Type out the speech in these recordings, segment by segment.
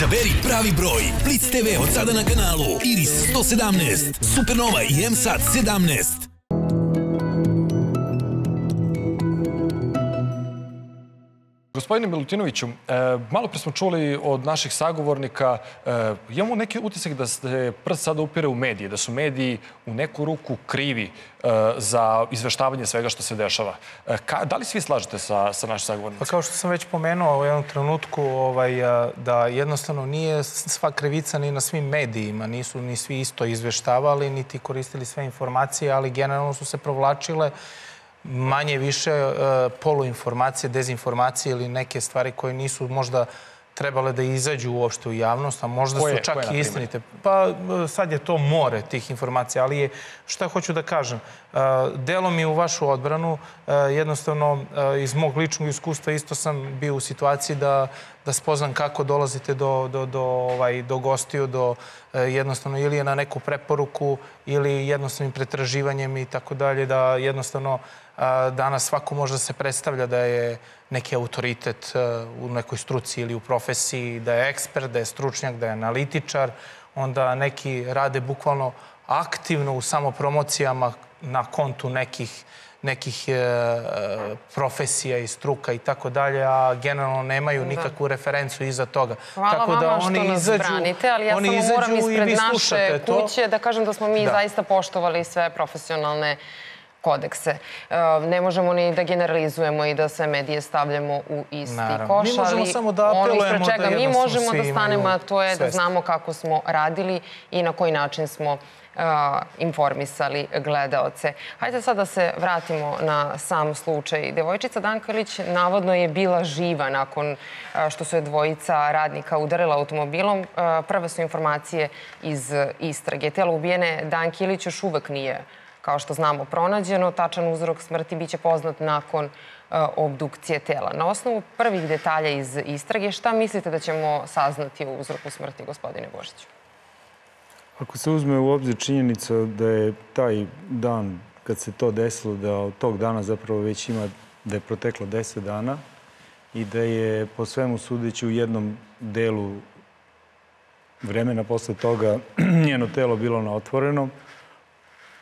Izaberi pravi broj. Blitz TV od sada na kanalu Iris 117, Supernova i MSAT 17. Gospodine Milutinoviću, e, malo pre smo čuli od naših sagovornika, e, imamo neki utisak da se prst sada upire u medije, da su mediji u neku ruku krivi e, za izveštavanje svega što se dešava. Da li svi slažete sa, sa našim sagovornicima? Pa kao što sam već pomenuo u jednom trenutku, ovaj, da jednostavno nije sva krivica ni na svim medijima, nisu ni svi isto izveštavali, niti koristili sve informacije, ali generalno su se provlačile manje više e, poluinformacije, dezinformacije ili neke stvari koje nisu možda trebale da izađu uopšte u javnost, a možda koje, su čak i istinite. Pa e, sad je to more tih informacija, ali je, šta hoću da kažem, e, delom i u vašu odbranu, jednostavno iz mog ličnog iskustva isto sam bio u situaciji da, da spoznam kako dolazite do, do, do, ovaj, do gostiju, do jednostavno ili je na neku preporuku ili jednostavnim pretraživanjem i tako dalje, da jednostavno danas svako može da se predstavlja da je neki autoritet u nekoj struci ili u profesiji, da je ekspert, da je stručnjak, da je analitičar, onda neki rade bukvalno aktivno u samopromocijama na kontu nekih nekih e, profesija i struka i tako dalje, a generalno nemaju da. nikakvu referencu iza toga. Hvala tako da vama oni što nas izađu, branite, ali ja samo moram ispred naše kuće da kažem da smo mi da. zaista poštovali sve profesionalne kodekse. E, ne možemo ni da generalizujemo i da sve medije stavljamo u isti Naravno. koš, mi možemo ali samo da ono ispred čega da mi možemo da stanemo, a to je da znamo kako smo radili i na koji način smo uh, informisali gledaoce. Hajde sad da se vratimo na sam slučaj. Devojčica Dankalić navodno je bila živa nakon što su je dvojica radnika udarila automobilom. Prve su informacije iz istrage. Telo ubijene Dankilić još uvek nije kao što znamo, pronađeno. Tačan uzrok smrti biće poznat nakon e, obdukcije tela. Na osnovu prvih detalja iz istrage, šta mislite da ćemo saznati o uzroku smrti, gospodine Božiću? Ako se uzme u obzir činjenica da je taj dan kad se to desilo, da od tog dana zapravo već ima, da je proteklo 10 dana i da je po svemu sudeći u jednom delu vremena posle toga njeno telo bilo na otvorenom,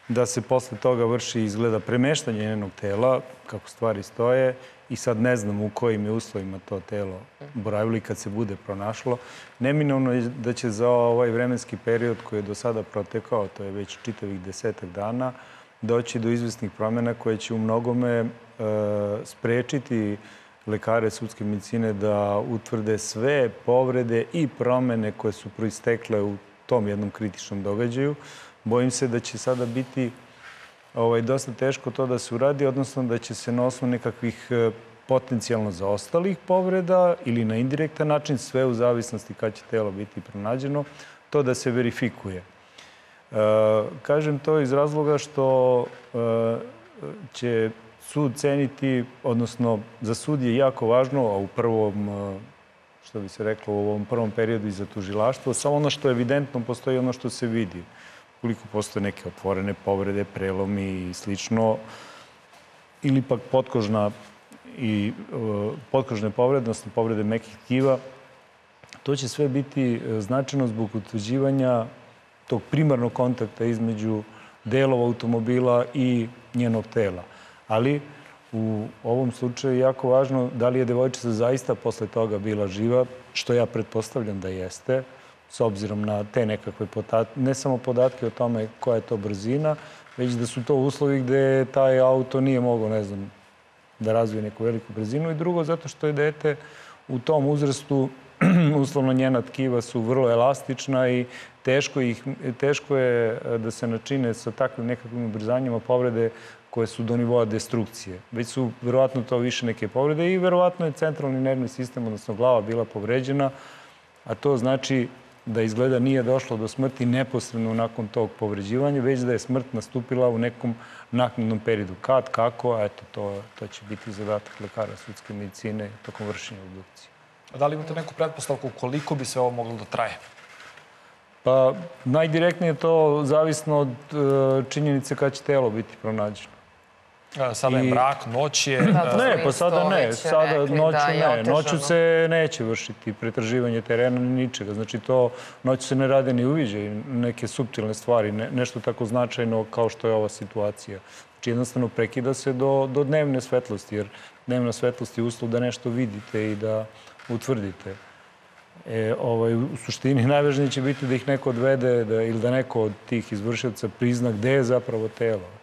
da se posle toga vrši izgleda premeštanje njenog tela, kako stvari stoje, i sad ne znam u kojim je uslovima to telo boravilo i kad se bude pronašlo. Neminovno je da će za ovaj vremenski period koji je do sada protekao, to je već čitavih desetak dana, doći do izvesnih promjena koje će u mnogome e, sprečiti lekare sudske medicine da utvrde sve povrede i promene koje su proistekle u tom jednom kritičnom događaju bojim se da će sada biti ovaj, dosta teško to da se uradi, odnosno da će se na osnovu nekakvih e, potencijalno zaostalih povreda ili na indirektan način, sve u zavisnosti kad će telo biti pronađeno, to da se verifikuje. E, kažem to iz razloga što e, će sud ceniti, odnosno za sud je jako važno, a u prvom, što bi se reklo, u ovom prvom periodu i za tužilaštvo, samo ono što evidentno postoji, ono što se vidi koliko postoje neke otvorene povrede, prelomi i slično, ili pak potkožna i uh, potkožne povrede, odnosno povrede mekih tkiva, to će sve biti e, značajno zbog utvrđivanja tog primarnog kontakta između delova automobila i njenog tela. Ali u ovom slučaju je jako važno da li je devojčica zaista posle toga bila živa, što ja pretpostavljam da jeste, s obzirom na te nekakve podatke, ne samo podatke o tome koja je to brzina, već da su to uslovi gde taj auto nije mogao, ne znam, da razvije neku veliku brzinu i drugo zato što je dete u tom uzrastu uslovno njena tkiva su vrlo elastična i teško, ih, teško je e, da se načine sa takvim nekakvim ubrzanjima povrede koje su do nivoa destrukcije. Već su verovatno to više neke povrede i verovatno je centralni nervni sistem, odnosno glava bila povređena, a to znači da izgleda nije došlo do smrti neposredno nakon tog povređivanja, već da je smrt nastupila u nekom naknadnom periodu. Kad, kako, eto, to, to će biti zadatak lekara sudske medicine tokom vršenja obdukcije. A da li imate neku pretpostavku koliko bi se ovo moglo da traje? Pa, najdirektnije je to zavisno od uh, činjenice kada će telo biti pronađeno. Sada je mrak, noć je... Da, ne, pa sada ne. Sada noću da ne. Noću se neće vršiti pretraživanje terena ni ničega. Znači to noću se ne rade ni uviđaj, neke subtilne stvari, ne, nešto tako značajno kao što je ova situacija. Znači jednostavno prekida se do, do dnevne svetlosti, jer dnevna svetlost je uslov da nešto vidite i da utvrdite. E, ovaj, u suštini najvažnije će biti da ih neko odvede da, ili da neko od tih izvršioca prizna gde je zapravo telo.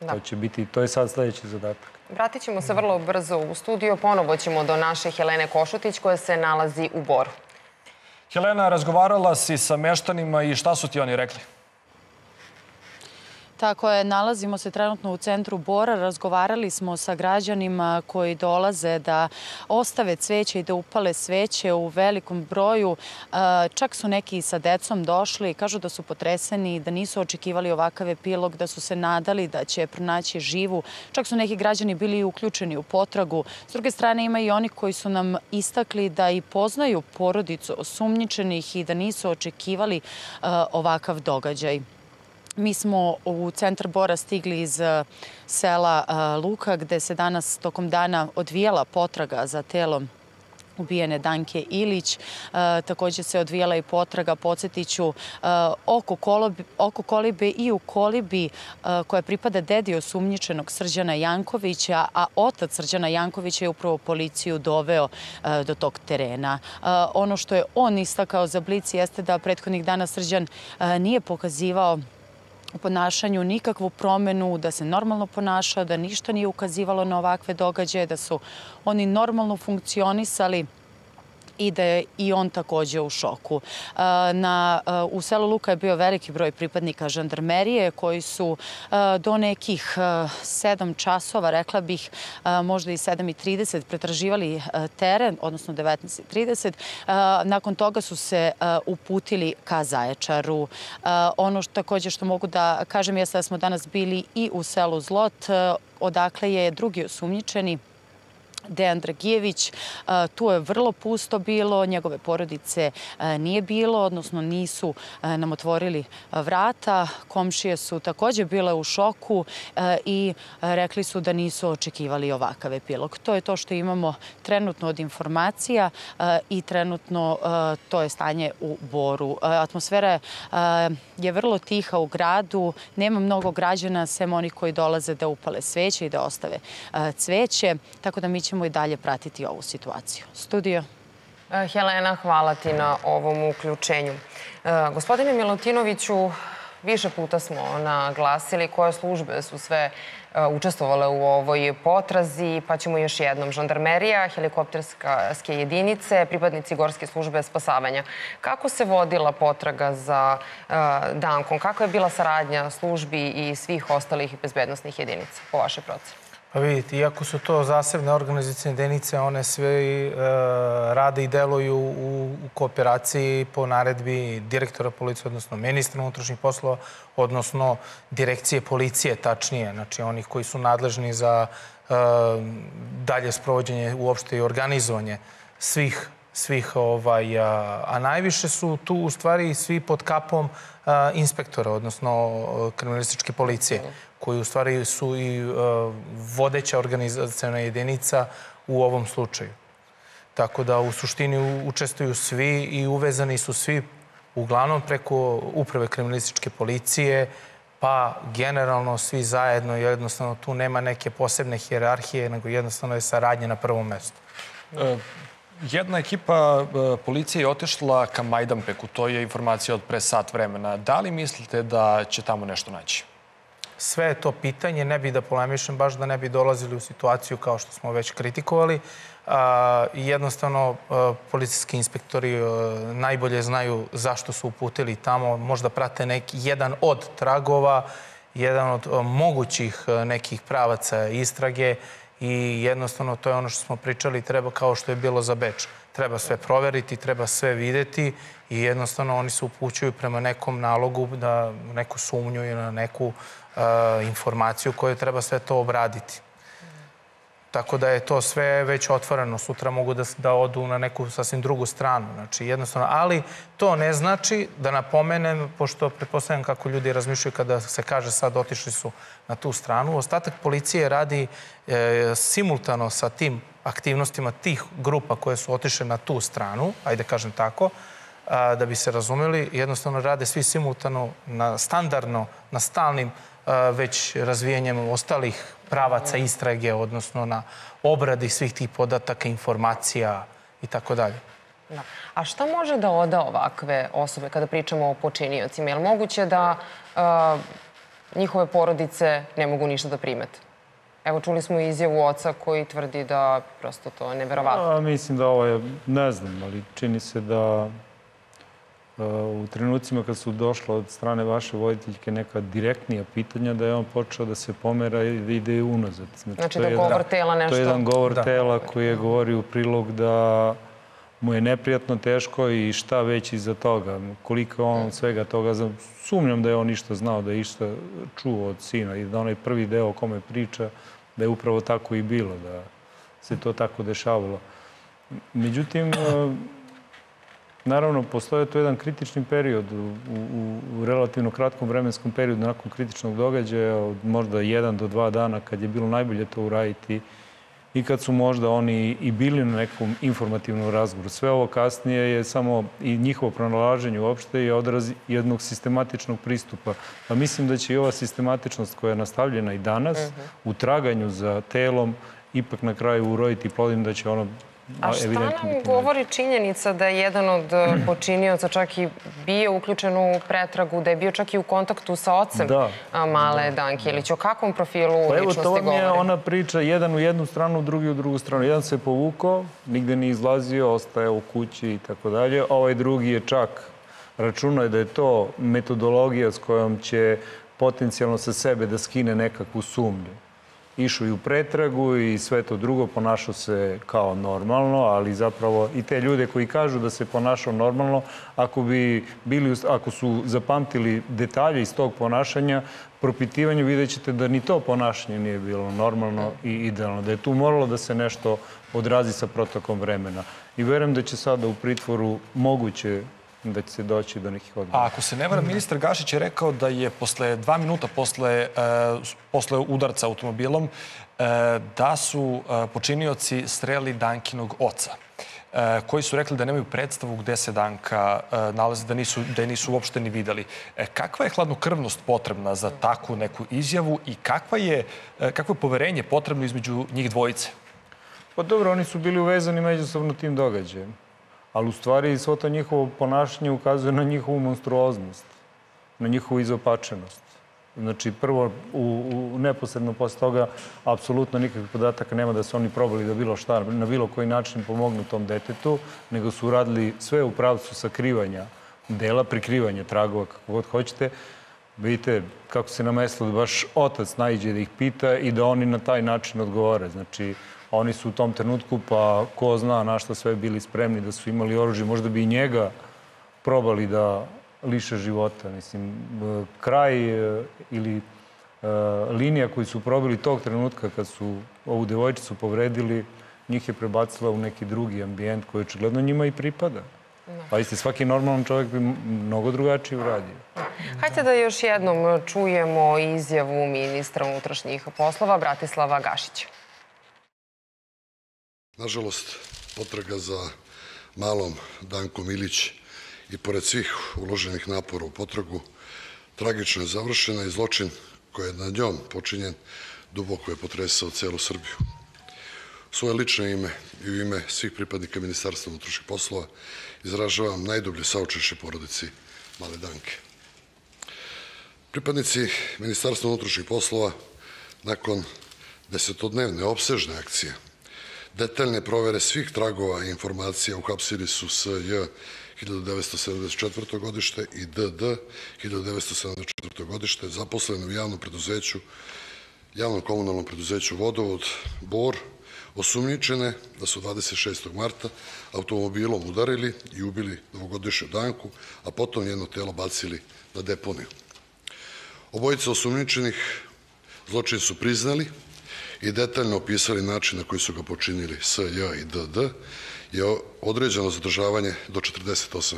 Da. To će biti, to je sad sledeći zadatak. Vratit ćemo se vrlo brzo u studio. Ponovo ćemo do naše Helene Košutić koja se nalazi u Boru. Helena, razgovarala si sa meštanima i šta su ti oni rekli? Tako je, nalazimo se trenutno u centru Bora, razgovarali smo sa građanima koji dolaze da ostave cveće i da upale sveće u velikom broju. E, čak su neki sa decom došli, kažu da su potreseni, da nisu očekivali ovakav epilog, da su se nadali da će pronaći živu. Čak su neki građani bili uključeni u potragu. S druge strane ima i oni koji su nam istakli da i poznaju porodicu osumnjičenih i da nisu očekivali e, ovakav događaj. Mi smo u centar Bora stigli iz e, sela e, Luka gde se danas tokom dana odvijala potraga za telom ubijene Danke Ilić. E, takođe se odvijala i potraga, podsjetiću, oko, oko kolibe i u kolibi koja pripada dedi osumnjičenog Srđana Jankovića, a otac Srđana Jankovića je upravo policiju doveo do tog terena. Ono što je on istakao za Blici jeste da prethodnih dana Srđan nije pokazivao ponašanju nikakvu promenu, da se normalno ponašao, da ništa nije ukazivalo na ovakve događaje, da su oni normalno funkcionisali i da je i on takođe u šoku. E, na, e, u selu Luka je bio veliki broj pripadnika žandarmerije koji su e, do nekih 7 časova, rekla bih, možda i 7.30 pretraživali teren, odnosno 19.30. Nakon toga su se uputili ka Zaječaru. Ono što takođe što mogu da kažem jeste da smo danas bili i u selu Zlot, odakle je drugi osumnjičeni Dejan Dragijević. Tu je vrlo pusto bilo, njegove porodice nije bilo, odnosno nisu nam otvorili vrata. Komšije su takođe bile u šoku i rekli su da nisu očekivali ovakav epilog. To je to što imamo trenutno od informacija i trenutno to je stanje u Boru. Atmosfera je vrlo tiha u gradu, nema mnogo građana, sem oni koji dolaze da upale sveće i da ostave cveće, tako da mi ćemo i dalje pratiti ovu situaciju. Studio. E, Helena, hvala ti na ovom uključenju. E, gospodine Milutinoviću, više puta smo naglasili koje službe su sve e, učestvovale u ovoj potrazi, pa ćemo još jednom. Žandarmerija, helikopterske jedinice, pripadnici Gorske službe spasavanja. Kako se vodila potraga za Dankom? Kako je bila saradnja službi i svih ostalih bezbednostnih jedinica, po vašoj proceni? Pa vidite, iako su to zasebne organizacijne jedinice, one sve e, rade i deluju u, kooperaciji po naredbi direktora policije, odnosno ministra unutrašnjih poslova, odnosno direkcije policije, tačnije, znači onih koji su nadležni za e, dalje sprovođenje uopšte i organizovanje svih svih ovaj, a, najviše su tu u stvari svi pod kapom inspektora, odnosno kriminalističke policije koji u stvari su i uh, vodeća organizacijona jedinica u ovom slučaju. Tako da u suštini učestvuju svi i uvezani su svi uglavnom preko uprave kriminalističke policije, pa generalno svi zajedno, jednostavno tu nema neke posebne hjerarhije, nego jednostavno je saradnje na prvom mestu. E, jedna ekipa e, policije je otešla ka Majdanpeku, to je informacija od pre sat vremena. Da li mislite da će tamo nešto naći? Sve je to pitanje, ne bi da polemišem, baš da ne bi dolazili u situaciju kao što smo već kritikovali. A, jednostavno, policijski inspektori najbolje znaju zašto su uputili tamo, možda prate neki, jedan od tragova, jedan od mogućih nekih pravaca istrage i jednostavno to je ono što smo pričali, treba kao što je bilo za Beč. Treba sve proveriti, treba sve videti i jednostavno oni se upućuju prema nekom nalogu da neku sumnju i na neku informaciju koju treba sve to obraditi. Tako da je to sve već otvoreno. Sutra mogu da, da odu na neku sasvim drugu stranu. Znači, jednostavno, ali to ne znači da napomenem, pošto pretpostavljam kako ljudi razmišljaju kada se kaže sad otišli su na tu stranu, ostatak policije radi e, simultano sa tim aktivnostima tih grupa koje su otišle na tu stranu, ajde kažem tako, a, da bi se razumeli, jednostavno rade svi simultano, na standardno, na stalnim već razvijanjem ostalih pravaca istrage, odnosno na obradi svih tih podataka, informacija i tako dalje. Da. A šta može da oda ovakve osobe kada pričamo o počiniocima? Je li moguće da njihove porodice ne mogu ništa da primete? Evo, čuli smo izjavu oca koji tvrdi da prosto to je neverovatno. A, mislim da ovo je, ne znam, ali čini se da u trenucima kad su došla od strane vaše voditeljke neka direktnija pitanja, da je on počeo da se pomera i da ide unazad. Znači, znači da govor tela nešto... To je jedan govor da. tela koji je govorio u prilog da mu je neprijatno teško i šta već iza toga. Koliko on od svega toga, sumnjam da je on ništa znao, da je išta čuo od sina i da onaj prvi deo o kome priča, da je upravo tako i bilo, da se to tako dešavalo. Međutim, Naravno, postoje to jedan kritični period u, u, u relativno kratkom vremenskom periodu nakon kritičnog događaja, od možda jedan do dva dana kad je bilo najbolje to uraditi i kad su možda oni i bili na nekom informativnom razgovoru. Sve ovo kasnije je samo i njihovo pronalaženje uopšte je odraz jednog sistematičnog pristupa. Pa mislim da će i ova sistematičnost koja je nastavljena i danas uh mhm. -huh. u traganju za telom ipak na kraju uroditi plodim da će ono A šta nam govori činjenica da je jedan od e, počinioca čak i bio uključen u pretragu, da je bio čak i u kontaktu sa ocem da. male Danke Ilić? O kakvom profilu pa ličnosti govori? Evo, to je ona priča, jedan u jednu stranu, drugi u drugu stranu. Jedan se povukao, nigde nije izlazio, ostaje u kući i tako dalje. Ovaj drugi je čak računao da je to metodologija s kojom će potencijalno sa sebe da skine nekakvu sumnju išao i u pretragu i sve to drugo ponašao se kao normalno, ali zapravo i te ljude koji kažu da se ponašao normalno, ako bi bili, ako su zapamtili detalje iz tog ponašanja, propitivanju vidjet ćete da ni to ponašanje nije bilo normalno i idealno, da je tu moralo da se nešto odrazi sa protokom vremena. I verujem da će sada u pritvoru moguće da će se doći do nekih odgovora. A ako se ne varam, ministar Gašić je rekao da je posle dva minuta posle, uh, posle udarca automobilom uh, da su uh, počinioci streli Dankinog oca koji su rekli da nemaju predstavu gde se Danka nalazi, da nisu, da je nisu uopšte ni videli. Kakva je hladnokrvnost potrebna za takvu neku izjavu i kakva je, kakvo je poverenje potrebno između njih dvojice? Pa dobro, oni su bili uvezani međusobno tim događajem ali u stvari svo to njihovo ponašanje ukazuje na njihovu monstruoznost, na njihovu izopačenost. Znači, prvo, u, u neposredno posle toga, apsolutno nikakvih podataka nema da su oni probali da bilo šta, na bilo koji način pomognu tom detetu, nego su uradili sve u pravcu sakrivanja dela, prikrivanja tragova, kako god hoćete. Vidite kako se namestilo da baš otac najđe da ih pita i da oni na taj način odgovore. Znači, Oni su u tom trenutku, pa ko zna na šta sve bili spremni da su imali oružje, možda bi i njega probali da liše života. Mislim, kraj e, ili e, linija koju su probili tog trenutka kad su ovu devojčicu povredili, njih je prebacila u neki drugi ambijent koji očigledno njima i pripada. Pa isti, svaki normalan čovjek bi mnogo drugačije uradio. Hajde da još jednom čujemo izjavu ministra unutrašnjih poslova Bratislava Gašića. Nažalost, potraga za malom Dankom Ilić i pored svih uloženih napora u potragu, tragično je završena i zločin koji je nad njom počinjen duboko je potresao celu Srbiju. Svoje lično ime i u ime svih pripadnika Ministarstva unutrašnjih poslova izražavam najdublje saučeše porodici Male Danke. Pripadnici Ministarstva unutrašnjih poslova nakon desetodnevne obsežne akcije detaljne provere svih tragova i informacija uhapsili su SJ 1974. godište i DD 1974. godište zaposlene u javnom preduzeću, javnom komunalnom preduzeću Vodovod Bor, osumnjičene da su 26. marta automobilom udarili i ubili dvogodišnju Danku, a potom jedno telo bacili na deponiju. Obojica osumnjičenih zločin su priznali i detaljno opisali način na koji su ga počinili S, J i DD, je određeno zadržavanje do 48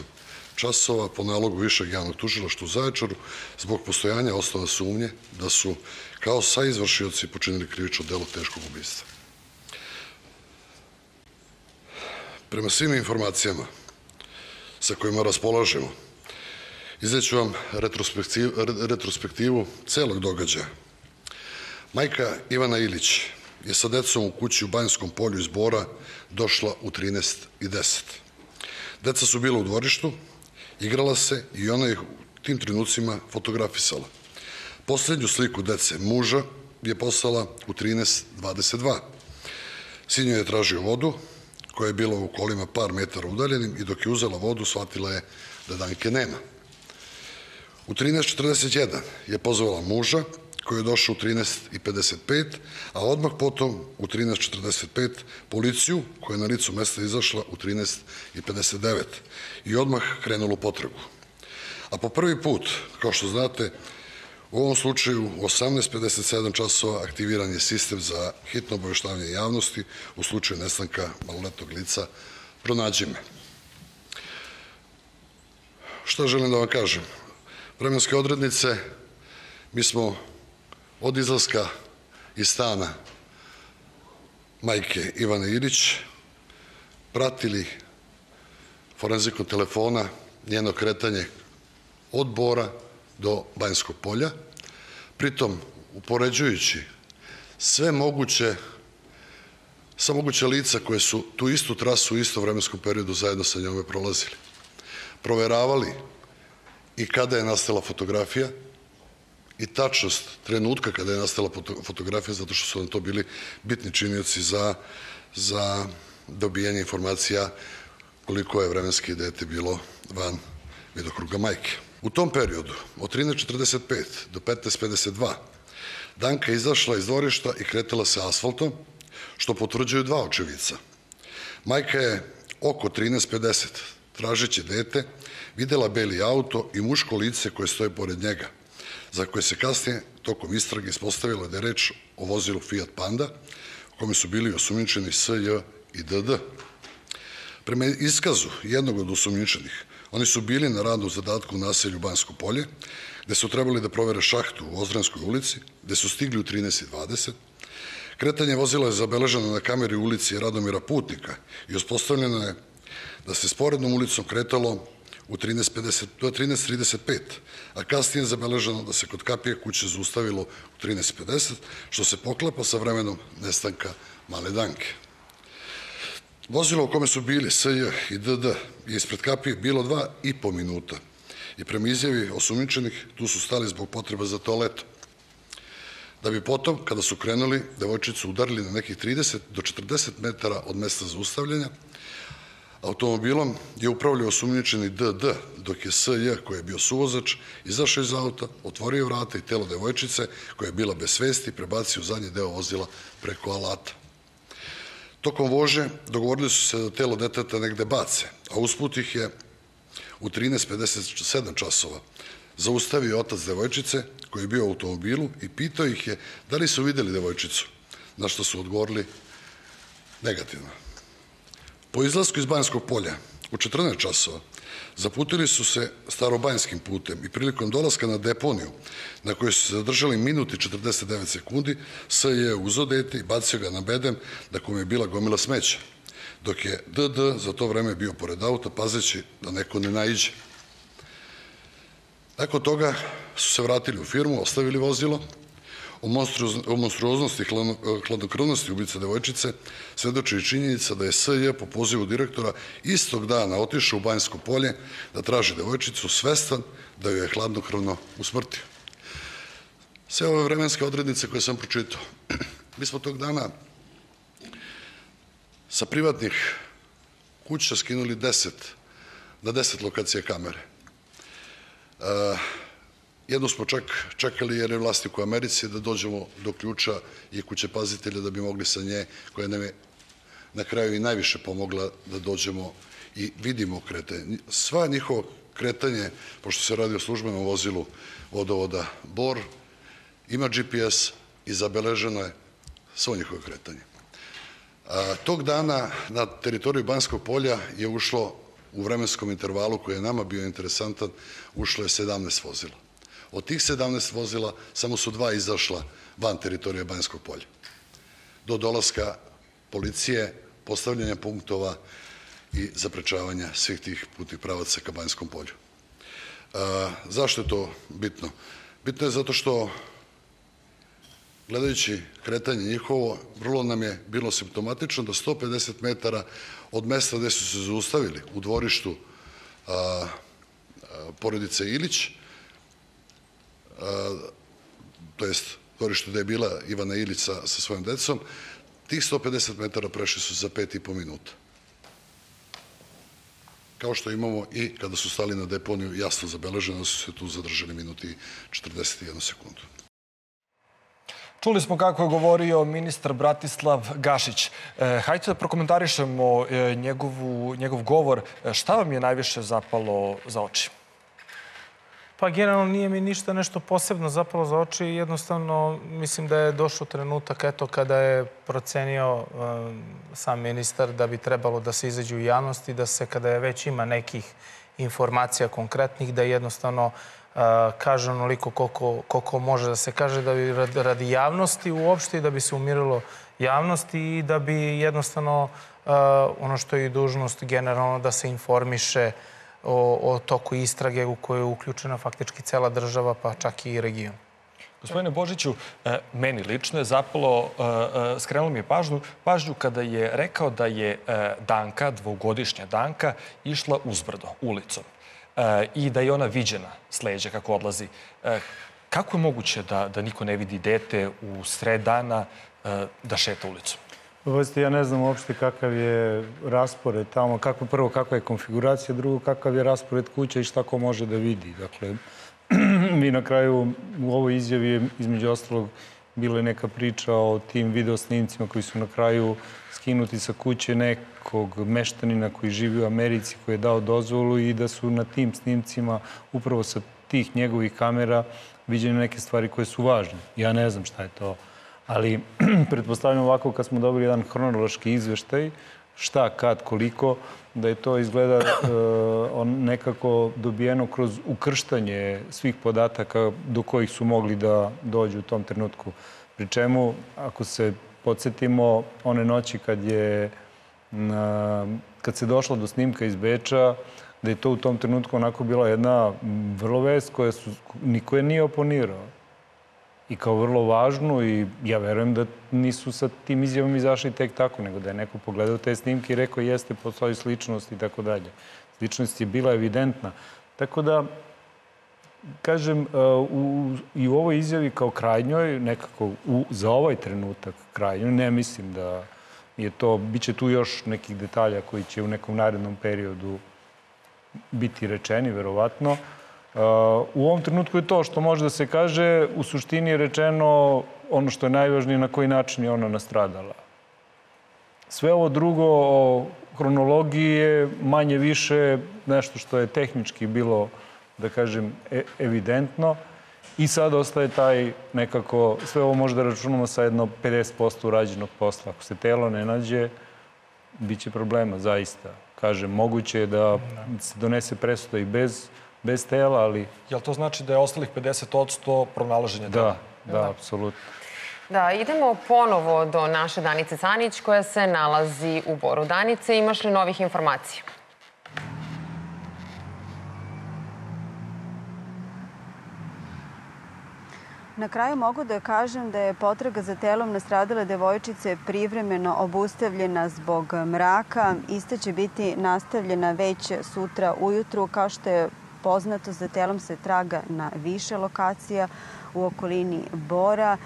časova po nalogu Višeg javnog tužilaštva u Zaječaru zbog postojanja osnova sumnje da su kao sa izvršioci počinili krivično delo teškog ubistva. Prema svim informacijama sa kojima raspolažemo, izreću vam retrospektivu, retrospektivu celog događaja. Majka Ivana Ilić je sa decom u kući u Banjskom polju iz Bora došla u 13 i 10. Deca su bila u dvorištu, igrala se i ona ih u tim trenucima fotografisala. Poslednju sliku dece muža je poslala u 13.22. Sinjo je tražio vodu, koja je bila u kolima par metara udaljenim i dok je uzela vodu, shvatila je da Danke nema. U 13.41 je pozvala muža, koji je došao u 13.55, a odmah potom u 13.45 policiju, koja je na licu mesta izašla u 13.59 i odmah krenula u potragu. A po prvi put, kao što znate, u ovom slučaju u 18.57 časova aktiviran je sistem za hitno obaveštavanje javnosti u slučaju nestanka maloletnog lica Pronađi me. Šta želim da vam kažem? Vremenske odrednice, mi smo od izlaska iz stana majke Ivane Ilić pratili forenzikom telefona njeno kretanje od Bora do Banjskog polja, pritom upoređujući sve moguće sa moguće lica koje su tu istu trasu u istom vremenskom periodu zajedno sa njome prolazili. Proveravali i kada je nastala fotografija i tačnost trenutka kada je nastala fotografija, zato što su nam to bili bitni činioci za, za dobijanje informacija koliko je vremenski dete bilo van vidokruga majke. U tom periodu, od 13.45 do 15.52, Danka je izašla iz dvorišta i kretala se asfaltom, što potvrđuju dva očevica. Majka je oko 13.50, tražeći dete, videla beli auto i muško lice koje stoje pored njega, za koje se kasnije tokom istrage ispostavilo da je reč o vozilu Fiat Panda, u kome su bili osumnjičeni SJ i DD. Prema iskazu jednog od osumnjičenih, oni su bili na radu u zadatku u naselju Bansko polje, gde su trebali da provere šahtu u Ozranskoj ulici, gde su stigli u 13.20. Kretanje vozila je zabeleženo na kameri ulici Radomira Putnika i uspostavljeno je da se sporednom ulicom kretalo u 13.50 do 13.35, a kasnije je zabeleženo da se kod kapije kuće zaustavilo u 13.50, što se poklapa sa vremenom nestanka Male Danke. Vozilo u kome su bili SJ i DD je ispred kapije bilo dva i po minuta i prema izjavi osumničenih tu su stali zbog potreba za toaletom. Da bi potom, kada su krenuli, devojčicu udarili na nekih 30 do 40 metara od mesta zaustavljanja, Automobilom je upravljao osumnjičeni DD, dok je SJ, koji je bio suvozač, izašao iz auta, otvorio vrata i telo devojčice, koja je bila bez svesti, prebacio zadnji deo vozila preko alata. Tokom vože dogovorili su se da telo deteta negde bace, a usput ih je u 13.57 časova zaustavio otac devojčice koji je bio u automobilu i pitao ih je da li su videli devojčicu, na što su odgovorili negativno. Po izlasku iz Banjskog polja u 14 časova zaputili su se starobanjskim putem i prilikom dolaska na deponiju na kojoj su se zadržali minuti 49 sekundi, S je uzo dete i bacio ga na bedem da kome je bila gomila smeća, dok je DD za to vreme bio pored auta pazeći da neko ne naiđe. Nakon toga su se vratili u firmu, ostavili vozilo, O, o monstruoznosti i hladnokrvnosti ubice devojčice svedoči i činjenica da je SJ po pozivu direktora istog dana otišao u Banjsko polje da traži devojčicu svestan da ju je hladnokrvno usmrtio. Sve ove vremenske odrednice koje sam pročitao, mi smo tog dana sa privatnih kuća skinuli 10, na 10 lokacija kamere. E, Jedno smo čak čekali jer je u Americi da dođemo do ključa i kuće pazitelja da bi mogli sa nje, koja nam je na kraju i najviše pomogla da dođemo i vidimo kretanje. Sva njihovo kretanje, pošto se radi o službenom vozilu vodovoda Bor, ima GPS i zabeleženo je svo njihovo kretanje. Tog dana na teritoriju Banskog polja je ušlo u vremenskom intervalu koji je nama bio interesantan, ušlo je 17 vozila. Od tih 17 vozila samo su dva izašla van teritorije Banjskog polja. Do dolaska policije, postavljanja punktova i zaprečavanja svih tih putnih pravaca ka Banjskom polju. A, zašto je to bitno? Bitno je zato što gledajući kretanje njihovo, vrlo nam je bilo simptomatično da 150 metara od mesta gde su se zaustavili u dvorištu porodice Ilić, to jest dvorištu gde je bila Ivana Ilić sa, sa svojom decom, tih 150 metara prešli su za 5,5 minuta. Kao što imamo i kada su stali na deponiju, jasno zabeleženo da su se tu zadržali minuti 41 sekundu. Čuli smo kako je govorio ministar Bratislav Gašić. E, hajde da prokomentarišemo e, njegovu, njegov govor. E, šta vam je najviše zapalo za oči? Pa generalno nije mi ništa nešto posebno zapalo za oči. Jednostavno mislim da je došao trenutak eto kada je procenio um, sam ministar da bi trebalo da se izađe u javnost i da se kada je već ima nekih informacija konkretnih da jednostavno kaže onoliko koliko, može da se kaže da bi radi javnosti uopšte i da bi se umirilo javnosti i da bi jednostavno ono što je i dužnost generalno da se informiše o, o toku istrage u kojoj je uključena faktički cela država pa čak i region. Gospodine Božiću, e, meni lično je zapalo, e, e, skrenulo mi je pažnju, pažnju kada je rekao da je Danka, dvogodišnja Danka, išla uzbrdo, ulicom. I da je ona viđena s leđa kako odlazi. Kako je moguće da, da niko ne vidi dete u sred dana da šeta ulicom? Vojste, ja ne znam uopšte kakav je raspored tamo, kako, prvo kakva je konfiguracija, drugo kakav je raspored kuća i šta ko može da vidi. Dakle, mi na kraju u ovoj izjavi je između ostalog bila je neka priča o tim videosnimcima koji su na kraju skinuti sa kuće nekog meštanina koji živi u Americi, koji je dao dozvolu i da su na tim snimcima upravo sa tih njegovih kamera viđene neke stvari koje su važne. Ja ne znam šta je to, ali pretpostavljam ovako kad smo dobili jedan hronološki izveštaj, šta, kad, koliko, da je to izgleda uh, nekako dobijeno kroz ukrštanje svih podataka do kojih su mogli da dođu u tom trenutku. Pri čemu, ako se podsjetimo one noći kad je kad se došlo do snimka iz Beča, da je to u tom trenutku onako bila jedna vrlo vest koja su, niko je nije oponirao. I kao vrlo važnu i ja verujem da nisu sa tim izjavom izašli tek tako, nego da je neko pogledao te snimke i rekao jeste, postoji sličnost i tako dalje. Sličnost je bila evidentna. Tako da, kažem, uh, u, i u ovoj izjavi kao krajnjoj, nekako u, za ovaj trenutak krajnjoj, ne mislim da je to, bit će tu još nekih detalja koji će u nekom narednom periodu biti rečeni, verovatno. Uh, u ovom trenutku je to što može da se kaže, u suštini je rečeno ono što je najvažnije, na koji način je ona nastradala. Sve ovo drugo o hronologiji je manje više nešto što je tehnički bilo da kažem, e evidentno. I sad ostaje taj nekako, sve ovo možda računamo sa jedno 50% urađenog posla. Ako se telo ne nađe, bit će problema, zaista. Kažem, moguće je da se donese presuda i bez, bez tela, ali... Jel to znači da je ostalih 50% pronalaženja tela? Da, da, apsolutno. Da, idemo ponovo do naše Danice Canić koja se nalazi u Boru. Danice, imaš li novih informacija? Na kraju mogu da kažem da je potraga za telom nastradale devojčice privremeno obustavljena zbog mraka. Ista će biti nastavljena već sutra ujutru, kao što je poznato za telom se traga na više lokacija u okolini Bora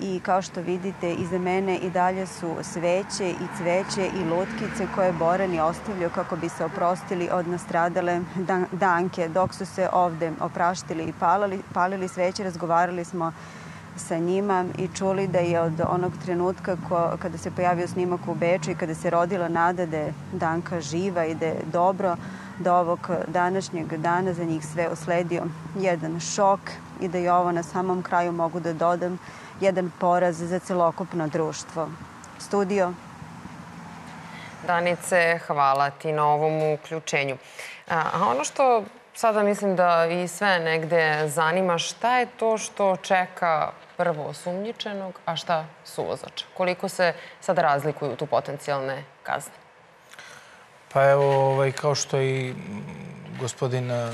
i kao što vidite iza mene i dalje su sveće i cveće i lutkice koje Borani ostavljaju kako bi se oprostili od nastradale danke. Dok su se ovde opraštili i palili, palili sveće, razgovarali smo sa njima i čuli da je od onog trenutka ko, kada se pojavio snimak u Beču i kada se rodila nada da je Danka živa i da je dobro, do ovog današnjeg dana za njih sve osledio jedan šok i da je ovo na samom kraju mogu da dodam jedan poraz za celokupno društvo. Studio. Danice, hvala ti na ovom uključenju. A ono što sada mislim da i sve negde zanima, šta je to što čeka prvo osumnjičenog, a šta suvozača? Koliko se sada razlikuju tu potencijalne kazne? Pa evo, ovaj, kao što i gospodin eh,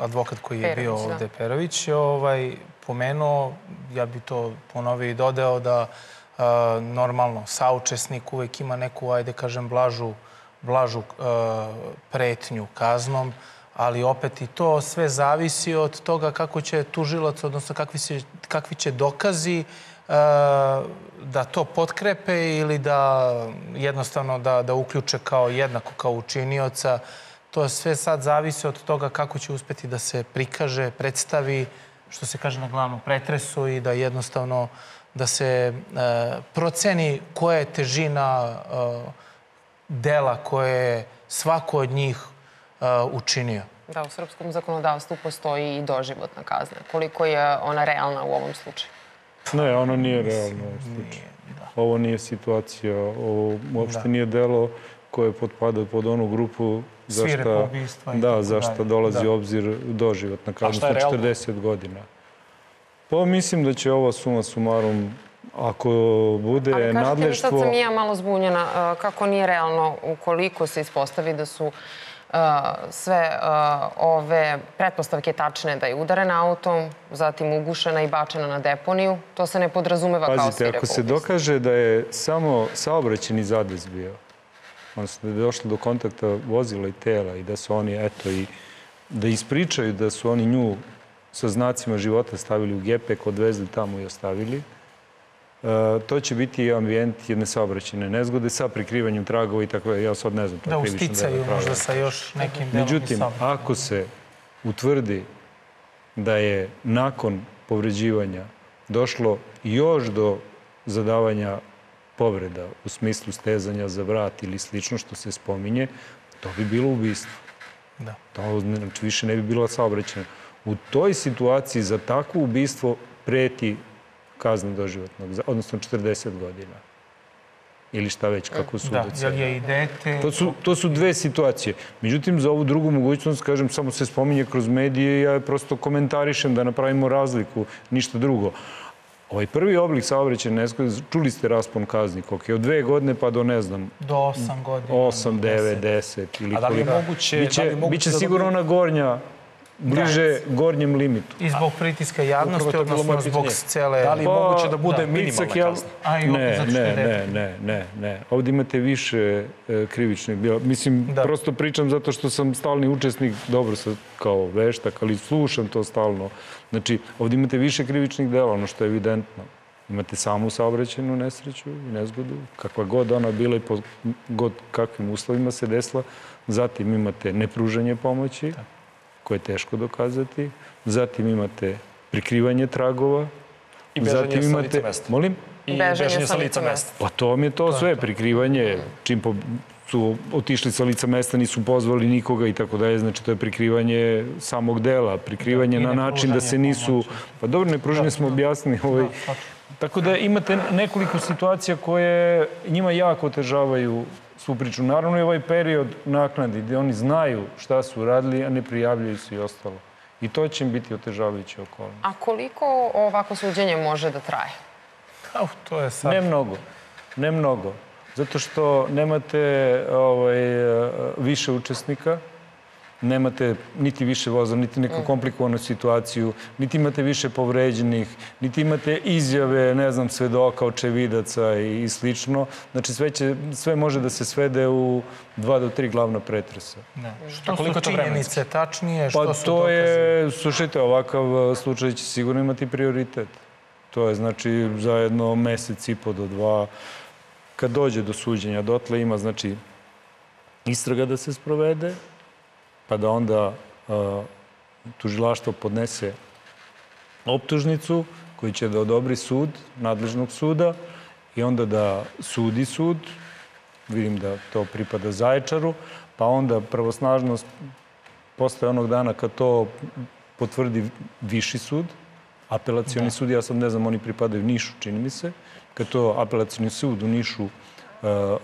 advokat koji je Perović, bio da. ovde, da. Perović, ovaj, pomenuo, ja bi to ponovio i dodao da a, eh, normalno saučesnik uvek ima neku, ajde kažem, blažu, blažu a, eh, pretnju kaznom, ali opet i to sve zavisi od toga kako će tužilac, odnosno kakvi, se, kakvi će dokazi da to potkrepe ili da jednostavno da, da uključe kao jednako kao učinioca. To sve sad zavisi od toga kako će uspeti da se prikaže, predstavi, što se kaže na glavnom pretresu i da jednostavno da se e, proceni koja je težina e, dela koje je svako od njih e, učinio. Da, u srpskom zakonodavstvu postoji i doživotna kazna. Koliko je ona realna u ovom slučaju? Ne, ona nije realna u slučaju. Da. Ovo nije situacija, ovo uopšte da. nije delo koje potpada pod onu grupu za šta, da, za šta dolazi da. obzir doživotna kazna sa 40 godina. Pa mislim da će ova suma sumarum Ako bude Ali kažete nadleštvo... Ali sad sam ja malo zbunjena. Kako nije realno ukoliko se ispostavi da su sve ove pretpostavke tačne da je udarena autom, zatim ugušena i bačena na deponiju. To se ne podrazumeva Pazite, kao svirep ako se dokaže da je samo saobraćeni zades bio, odnosno da je došlo do kontakta vozila i tela i da su oni, eto, i da ispričaju da su oni nju sa znacima života stavili u gepek, odvezli tamo i ostavili, to će biti ambijent jedne saobraćene nezgode sa prikrivanjem tragova i tako Ja sad ne znam. Da, u sticaju možda sa još nekim delom Međutim, ako se utvrdi da je nakon povređivanja došlo još do zadavanja povreda u smislu stezanja za vrat ili slično što se spominje, to bi bilo ubistvo. Da. To znači, više ne bi bilo saobraćeno. U toj situaciji za takvo ubistvo preti kazne doživotnog, odnosno 40 godina. Ili šta već, kako su Da, jer je i dete... To su, to su dve situacije. Međutim, za ovu drugu mogućnost, kažem, samo se spominje kroz medije i ja prosto komentarišem da napravimo razliku, ništa drugo. Ovaj prvi oblik saobraćajne nezgode, čuli ste raspon kazni, koliko je od dve godine pa do, ne znam... Do osam godina. Osam, devet, deset ili koliko. A da li je moguće... Biće, da li moguće biće da sigurno ona gornja bliže gornjem limitu. I zbog pritiska javnosti, odnosno zbog cele... Da li je pa, moguće da bude da, minimalna kazna? Ne, ne, ne, ne, ne. Ovdje imate više e, krivičnih bila. Mislim, da. prosto pričam zato što sam stalni učesnik, dobro sad kao veštak, ali slušam to stalno. Znači, ovdje imate više krivičnih dela, ono što je evidentno. Imate samu saobraćenu nesreću i nezgodu, kakva god ona bila i po god kakvim uslovima se desila. Zatim imate nepružanje pomoći. Da koje je teško dokazati. Zatim imate prikrivanje tragova. I bežanje Zatim imate, sa lica mesta. Molim? I bežanje, bežanje sa lica mesta. Pa to vam je to, to sve. To. Prikrivanje, čim po, su otišli sa lica mesta, nisu pozvali nikoga i tako dalje. Znači, to je prikrivanje samog dela. Prikrivanje da, na način da se nisu... Pa dobro, ne pružanje da, smo da. objasnili. Ovaj, da, tako da imate nekoliko situacija koje njima jako otežavaju svu priču. Naravno i ovaj period naknadi gde oni znaju šta su radili, a ne prijavljaju se i ostalo. I to će im biti otežavajuće okolnosti. A koliko ovako suđenje može da traje? To je sad... Ne mnogo. Ne mnogo. Zato što nemate ovaj, više učesnika, nemate niti više voza, niti neku mm. komplikovanu situaciju, niti imate više povređenih, niti imate izjave, ne znam, svedoka, očevidaca i, i slično. Znači, sve, će, sve može da se svede u dva do tri glavna pretresa. Ne. Što koliko su činjenice tačnije? Što pa su to dokaze? je, slušajte, ovakav slučaj će sigurno imati prioritet. To je, znači, za jedno mesec i po do dva, kad dođe do suđenja, dotle ima, znači, istraga da se sprovede, pa da onda tužilaštvo podnese optužnicu koju će da odobri sud, nadležnog suda, i onda da sudi sud, vidim da to pripada Zaječaru, pa onda pravosnažnost posle onog dana kad to potvrdi viši sud, apelacioni sud, ja sad ne znam, oni pripadaju Nišu, čini mi se, kad to apelacioni sud u Nišu uh,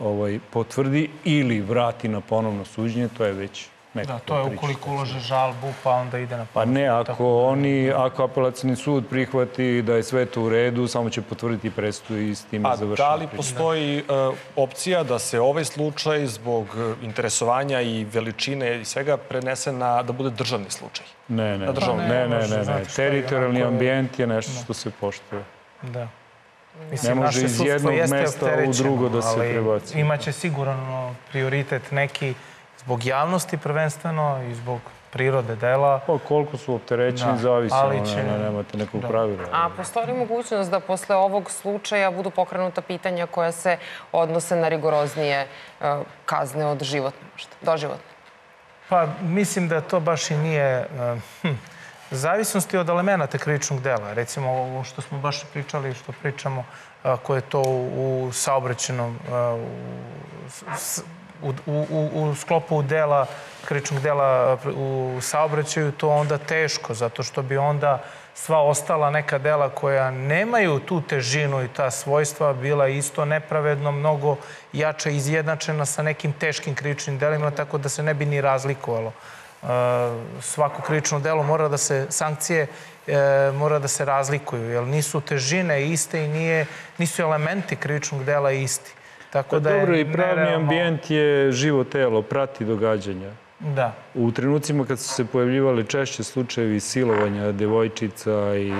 ovaj, potvrdi ili vrati na ponovno suđenje, to je već neka Da, to je priča. ukoliko ulože žalbu, pa onda ide na Pa ne, ako oni, ako apelacijni sud prihvati da je sve to u redu, samo će potvrditi presudu i s time A završiti. da li postoji uh, opcija da se ovaj slučaj zbog uh, interesovanja i veličine i svega prenese na da bude državni slučaj? Ne, ne, ne, ne, ne, ne. je Teritorijalni ambijent je nešto što se poštuje. Da. Ne može iz jednog mesta u drugo da se prebaci. Imaće sigurno prioritet neki zbog javnosti prvenstveno i zbog prirode dela. Pa koliko su opterećeni, Da, zavisi, će- ne, nemate nekog da. pravila. A postoji mogućnost da posle ovog slučaja budu pokrenuta pitanja koja se odnose na rigoroznije e, kazne od životne, možda, doživotne? Pa mislim da to baš i nije... hm, zavisnosti od elemenata krivičnog dela. Recimo ovo što smo baš pričali, što pričamo, ako je to u, u saobraćenom, u, s- u, u, u, sklopu dela, krivičnog dela a, u saobraćaju, to onda teško, zato što bi onda sva ostala neka dela koja nemaju tu težinu i ta svojstva bila isto nepravedno mnogo jače izjednačena sa nekim teškim krivičnim delima, tako da se ne bi ni razlikovalo. Uh, svako krivično delo mora da se, sankcije e, mora da se razlikuju, jer nisu težine iste i nije, nisu elementi krivičnog dela isti. Tako Pa da je dobro, i pravni nerealno- ambijent je živo telo, prati događanja. Da. U trenucima kad su se pojavljivali češće slučajevi silovanja devojčica i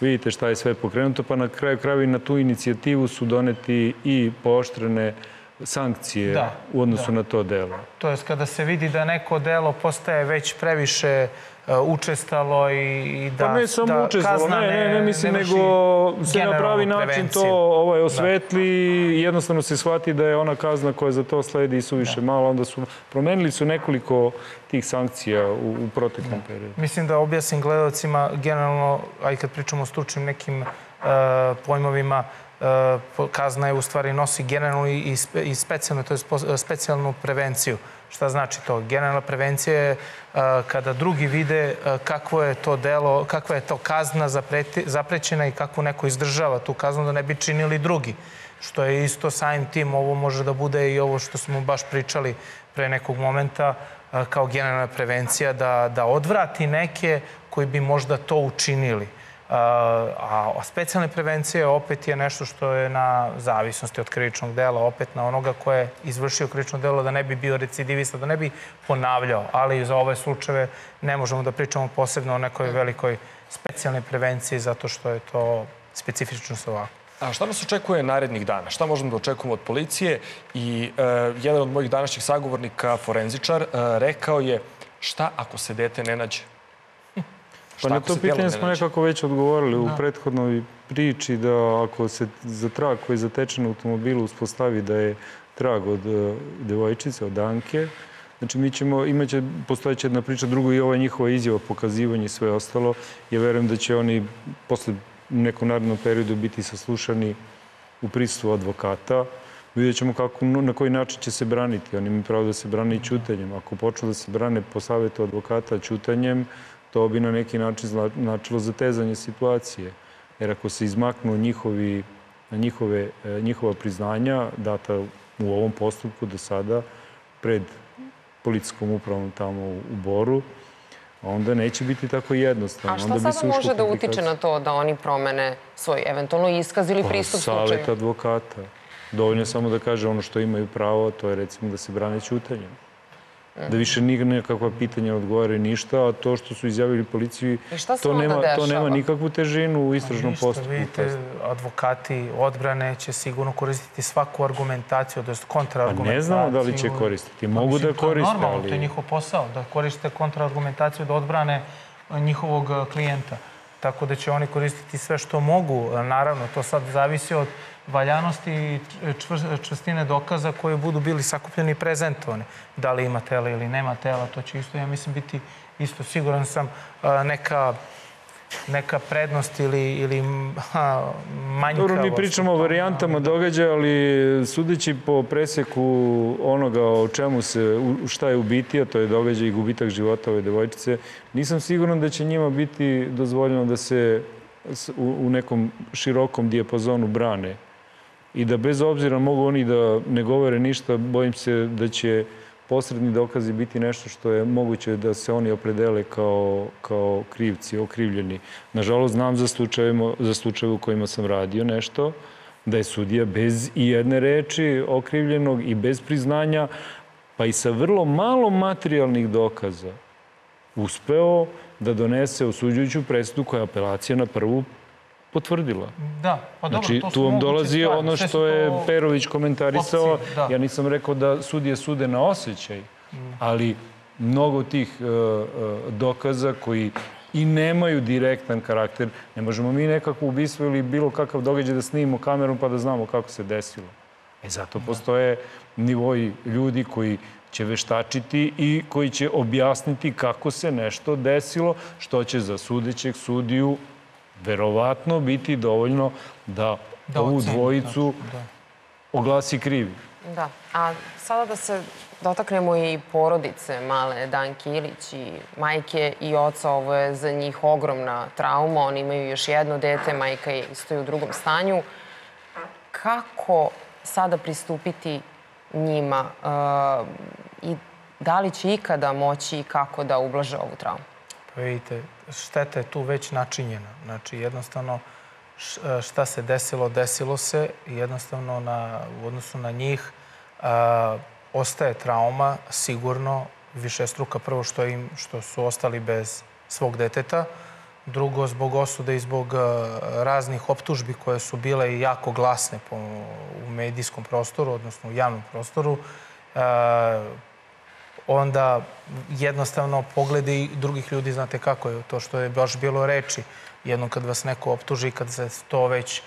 vidite šta je sve pokrenuto, pa na kraju krajeva i na tu inicijativu su doneti i pooštrene sankcije Da, u odnosu da. na to delo. To jest kada se vidi da neko delo postaje već previše učestalo i, i da Pa ne samo da učestvalo, kazna ne, ne, ne mislim, nego se na pravi način to ovaj, osvetli i jednostavno se shvati da je ona kazna koja za to sledi suviše malo. Onda su promenili su nekoliko tih sankcija u, u proteklom periodu. Mislim da objasnim gledalcima generalno, a i kad pričamo o stručnim nekim uh, pojmovima, uh, po- kazna je u stvari nosi generalnu i, i, i specijalnu, to je specijalnu prevenciju. Šta znači to? Generalna prevencija je kada drugi vide kakvo je to delo, kakva je to kazna zaprećena i kako neko izdržava tu kaznu da ne bi činili drugi. Što je isto samim tim, ovo može da bude i ovo što smo baš pričali pre nekog momenta, kao generalna prevencija, da, da odvrati neke koji bi možda to učinili. A, a specijalne prevencije opet je nešto što je na zavisnosti od krivičnog dela, opet na onoga ko je izvršio krivično delo da ne bi bio recidivista, da ne bi ponavljao. Ali za ove slučajeve ne možemo da pričamo posebno o nekoj velikoj specijalnoj prevenciji zato što je to specifično sa ovako. A šta nas očekuje narednih dana? Šta možemo da očekujemo od policije? I e, jedan od mojih današnjih sagovornika, forenzičar, e, rekao je šta ako se dete ne nađe? Pa na to pitanje smo nekako već odgovorili u prethodnoj priči da ako se za trag koji je zatečen u automobilu uspostavi da je trag od e, devojčice, od Anke, znači mi ćemo, imaće, postojeća jedna priča, drugo i ova njihova izjava, pokazivanje i sve ostalo. Ja verujem da će oni posle nekom narednom periodu biti saslušani u prisustvu advokata. Vidjet ćemo kako, na koji način će se braniti. Oni imaju pravo da se brane i ćutanjem. Ako počnu da se brane po savjetu advokata ćutanjem, to bi na neki način značilo zatezanje situacije. Jer ako se izmaknu njihovi, njihove, e, njihova priznanja data u ovom postupku do sada pred policijskom upravom tamo u, Boru, onda neće biti tako jednostavno. A šta onda sada može da utiče na to da oni promene svoj eventualno iskaz ili Pa, pristup Savet slučaju? advokata. Dovoljno je samo da kaže ono što imaju pravo, to je recimo da se brane ćutanjem. Da više nik- nekakva pitanja ne odgovaraju ništa, a to što su izjavili policiji, se to nema, to nema nikakvu težinu u istražnom Ništa, postupku. vidite, advokati odbrane će sigurno koristiti svaku argumentaciju, to je Pa kontraargumentaciju. ne znamo da li će koristiti. Pa Mogu mislim, da to je koriste, normalno, to je ali... njihov posao, da koriste kontraargumentaciju, da odbrane e, njihovog e, klijenta. Tako da će oni koristiti sve što mogu. E, Naravno, to sad zavisi od valjanosti i čvr- čvrstine dokaza koji budu bili sakupljeni i prezentovani. Da li ima tela ili nema tela, to će isto, ja mislim, biti isto siguran sam neka neka prednost ili, ili ha, manjkavost. Dobro, mi pričamo o varijantama događaja, ali sudeći po preseku onoga o čemu se, šta je u biti, a to je događaj i gubitak života ove devojčice, nisam siguran da će njima biti dozvoljeno da se u nekom širokom dijapazonu brane i da bez obzira mogu oni da ne govore ništa, bojim se da će posredni dokazi biti nešto što je moguće da se oni opredele kao, kao krivci, okrivljeni. Nažalost, znam za slučajeve, za slučajeve u kojima sam radio nešto, da je sudija bez i jedne reči okrivljenog i bez priznanja, pa i sa vrlo malo materijalnih dokaza uspeo da donese osuđujuću presudu koja je apelacija na prvu potvrdila. Da, pa dobro, znači, to tu vam dolazi stvari. ono što je Perović komentarisao. Opcije, da. Ja nisam rekao da sudije sude na osjećaj, mm. ali mnogo tih uh, uh, dokaza koji i nemaju direktan karakter. Ne možemo mi nekako ubistvo ili bilo kakav događaj da snimimo kamerom pa da znamo kako se desilo. E zato postoje nivoji ljudi koji će veštačiti i koji će objasniti kako se nešto desilo, što će za sudećeg sudiju verovatno biti dovoljno da, da ovu dvojicu da. oglasi krivi. Da, a sada da se dotaknemo i porodice male Danke Ilić i majke i oca. Ovo je za njih ogromna trauma. Oni imaju još jedno dete, majka je isto u drugom stanju. Kako sada pristupiti njima uh, i da li će ikada moći i kako da ublaže ovu traumu? Vidite, šteta je tu već načinjena. Znači, jednostavno, šta se desilo, desilo se jednostavno na, u odnosu na njih a, ostaje trauma, sigurno, više struka prvo što, im, što su ostali bez svog deteta, drugo zbog osude i zbog raznih optužbi koje su bile jako glasne po, u medijskom prostoru, odnosno u javnom prostoru, onda jednostavno pogledi drugih ljudi, znate kako je to što je baš bilo reči. Jednom kad vas neko optuži, kad se to već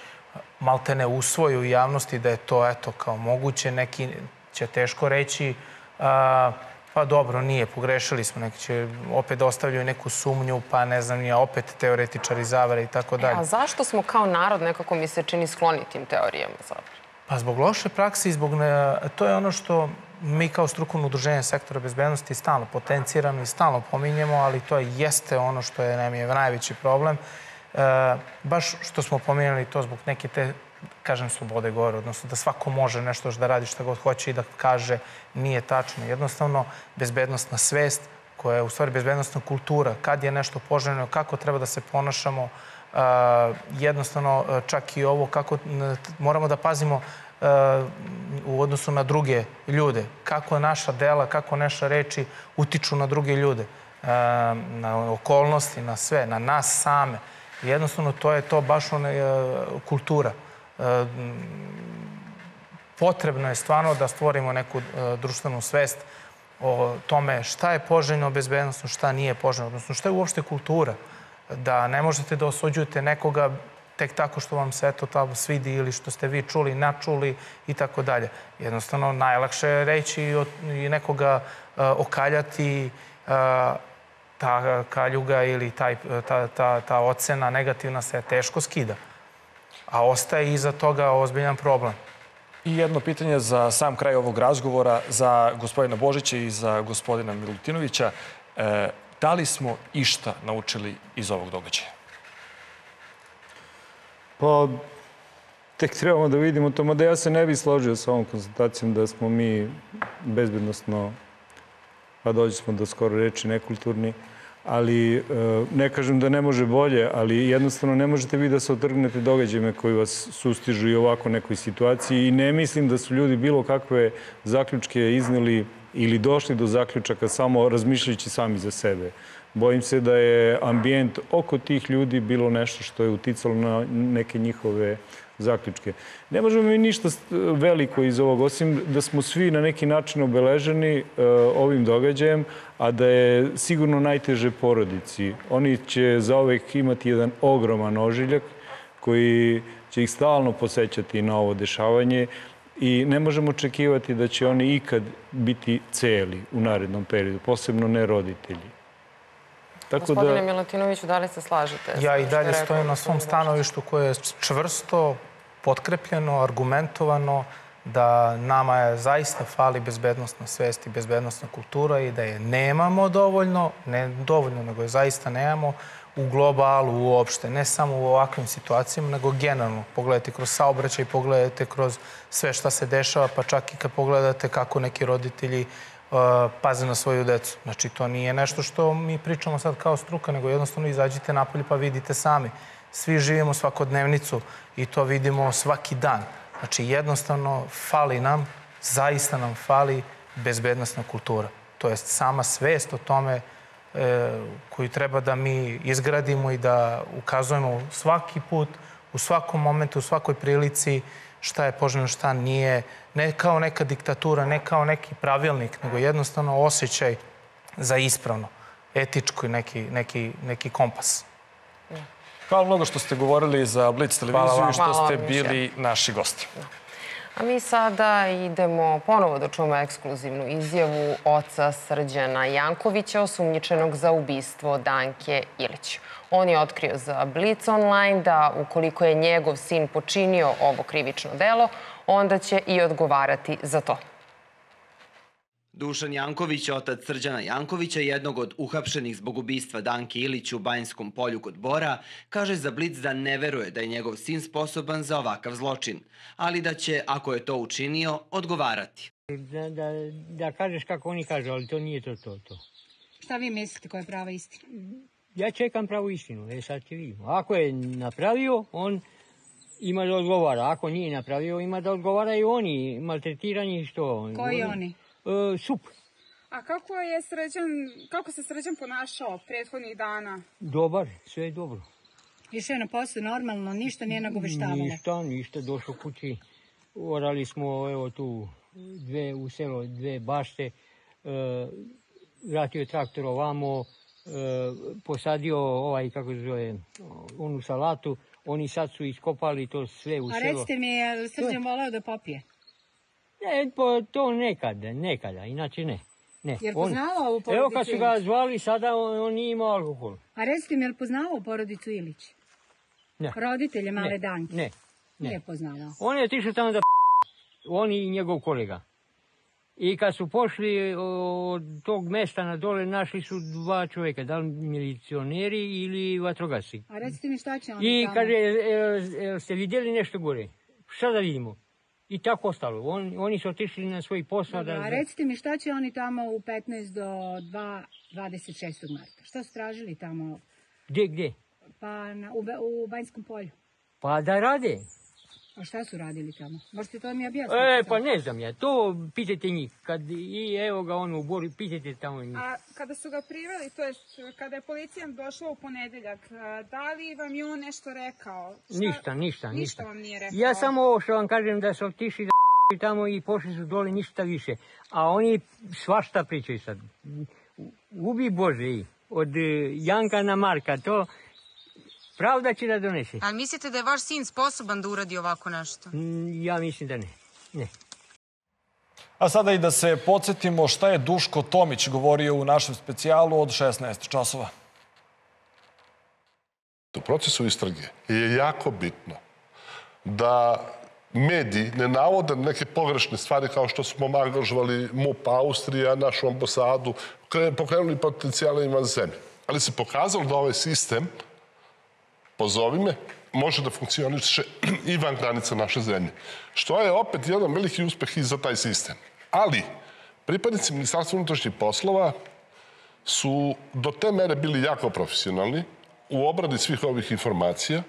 maltene usvoji u javnosti da je to eto kao moguće, neki će teško reći a, pa dobro, nije, pogrešili smo, neki će opet ostavljaju neku sumnju, pa ne znam, nije opet teoretičari zavere i tako dalje. E, a zašto smo kao narod nekako mi se čini skloni tim teorijama zavere? Pa zbog loše prakse i zbog... Ne, to je ono što mi kao strukovno udruženje sektora bezbednosti stalno potenciramo i stalno pominjemo, ali to jeste ono što je nam je najveći problem. E, baš što smo pominjali to zbog neke te, kažem, slobode gore, odnosno da svako može nešto da radi šta god hoće i da kaže nije tačno. Jednostavno, bezbednostna svest, koja je u stvari bezbednostna kultura, kad je nešto poželjno, kako treba da se ponašamo, Uh, jednostavno čak i ovo kako moramo da pazimo u odnosu na druge ljude. Kako naša dela, kako naše reči utiču na druge ljude, na okolnosti, na sve, na nas same. Jednostavno, to je to baš ona kultura. Potrebno je stvarno da stvorimo neku društvenu svest o tome šta je poželjno bezbednostno, šta nije poželjno, odnosno šta je uopšte kultura. Da ne možete da osuđujete nekoga tek tako što vam se eto tamo svidi ili što ste vi čuli, načuli i tako dalje. Jednostavno, najlakše je reći i nekoga okaljati ta kaljuga ili taj, ta, ta, ta ocena negativna se teško skida. A ostaje iza toga ozbiljan problem. I jedno pitanje za sam kraj ovog razgovora za gospodina Božića i za gospodina Milutinovića. E, da li smo išta naučili iz ovog događaja? Pa, tek trebamo da vidimo to. Mada ja se ne bih složio sa ovom konstatacijom da smo mi bezbednostno, pa dođe smo do skoro reči, nekulturni. Ali e, ne kažem da ne može bolje, ali jednostavno ne možete vi da se otrgnete događajima koji vas sustižu i ovako nekoj situaciji i ne mislim da su ljudi bilo kakve zaključke izneli ili došli do zaključaka samo razmišljajući sami za sebe. Bojim se da je ambijent oko tih ljudi bilo nešto što je uticalo na neke njihove zaključke. Ne možemo mi ništa veliko iz ovog, osim da smo svi na neki način obeleženi uh, ovim događajem, a da je sigurno najteže porodici. Oni će zaovek imati jedan ogroman ožiljak koji će ih stalno posećati na ovo dešavanje i ne možemo očekivati da će oni ikad biti celi u narednom periodu, posebno ne roditelji. Tako Gospodine da... Milutinoviću, da li se slažete? Ja i dalje stojim na svom stanovištu koje je čvrsto, potkrepljeno, argumentovano. da nama je zaista fali bezbednostna svest i bezbednostna kultura i da je nemamo dovoljno, ne dovoljno, nego je zaista nemamo u globalu uopšte, ne samo u ovakvim situacijama, nego generalno. Pogledajte kroz saobraćaj, pogledajte kroz sve šta se dešava, pa čak i kad pogledate kako neki roditelji paze na svoju decu. Znači, to nije nešto što mi pričamo sad kao struka, nego jednostavno izađite napolje pa vidite sami. Svi živimo svakodnevnicu i to vidimo svaki dan. Znači, jednostavno fali nam, zaista nam fali bezbednostna kultura. To jest sama svest o tome e, koju treba da mi izgradimo i da ukazujemo svaki put, u svakom momentu, u svakoj prilici šta je poželjno, šta nije. Ne kao neka diktatura, ne kao neki pravilnik, nego jednostavno osjećaj za ispravno, etičko i neki, neki, neki kompas. Hvala mnogo što ste govorili za Blitz televiziju i što ste bili naši gosti. A mi sada idemo ponovo da čujemo ekskluzivnu izjavu oca Srđana Jankovića, osumnjičenog za ubistvo Danke Ilić. On je otkrio za Blitz online da ukoliko je njegov sin počinio ovo krivično delo, onda će i odgovarati za to. Dušan Janković, otac Srđana Jankovića, jednog od uhapšenih zbog ubistva Danke Ilić u Banjskom polju kod Bora, kaže za Blic da ne veruje da je njegov sin sposoban za ovakav zločin, ali da će, ako je to učinio, odgovarati. Da, da, da kažeš kako oni kažu, ali to nije to, to, to. Šta vi mislite koja je prava istina? Ja čekam pravu istinu, e sad će vidimo. Ako je napravio, on ima da odgovara. Ako nije napravio, ima da odgovaraju oni, maltretirani što. Koji oni? E, sup. A kako je Srđan, kako se Srđan ponašao prethodnih dana? Dobar, sve je dobro. Išao je na posao normalno, ništa nije nagoveštavalo? Ništa, ništa, došao kući. Orali smo, evo tu, dve u selo, dve bašte. E, vratio traktor ovamo, e, posadio ovaj, kako se zove, onu salatu. Oni sad su iskopali to sve u selo. A recite mi, je Srđan voleo da popije? Ne, po, to nekada, nekada, inače ne. Ne. Jer poznavao ovu porodicu Evo kad su ga zvali, sada on, on nije imao alkohol. A recite mi, je li poznavao porodicu Ilić? Ne. Roditelje male ne. Danke? Ne. ne. Nije poznavao. On je otišao tamo da on i njegov kolega. I kad su pošli od tog mesta na dole, našli su dva čovjeka, da li milicioneri ili vatrogasci. A recite mi šta će oni I tamo? kaže, e, e, ste vidjeli nešto gore? Šta da vidimo? I tako ostalo. On, oni su otišli na svoj posao. Dobro, da, a recite mi šta će oni tamo u 15 do 2, 26. marta? Šta su tražili tamo? Gdje, gdje? Pa na, u, u Banjskom polju. Pa da rade. A šta su radili tamo? Možete to mi objasniti? E, pa ne znam ja, to pitajte njih. Kad i evo ga on u boru, pitajte tamo njih. A kada su ga priveli, to jest kada je policija došla u ponedeljak, da li vam je on nešto rekao? Šta? Ništa, ništa, ništa. Ništa vam nije rekao? Ja samo ovo što vam kažem da su otišli da tamo i pošli su dole, ništa više. A oni svašta pričaju sad. Ubi Bože, od Janka na Marka, to pravda će da donese. Ali mislite da je vaš sin sposoban da uradi ovako nešto? Ja mislim da ne. Ne. A sada i da se podsjetimo šta je Duško Tomić govorio u našem specijalu od 16 časova. U procesu istrage je jako bitno da mediji ne navode neke pogrešne stvari kao što smo angažovali MUP Austrija, našu ambasadu, pokrenuli potencijale ima zemlje. Ali se pokazalo da ovaj sistem, pozovi me, može da funkcioniše i van granica naše zemlje. Što je opet jedan veliki uspeh i za taj sistem. Ali, pripadnici Ministarstva unutrašnjih poslova su do te mere bili jako profesionalni u obradi svih ovih informacija,